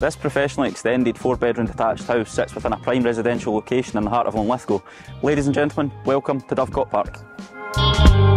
This professionally extended four bedroom detached house sits within a prime residential location in the heart of Linlithgow. Ladies and gentlemen, welcome to Dovecot Park.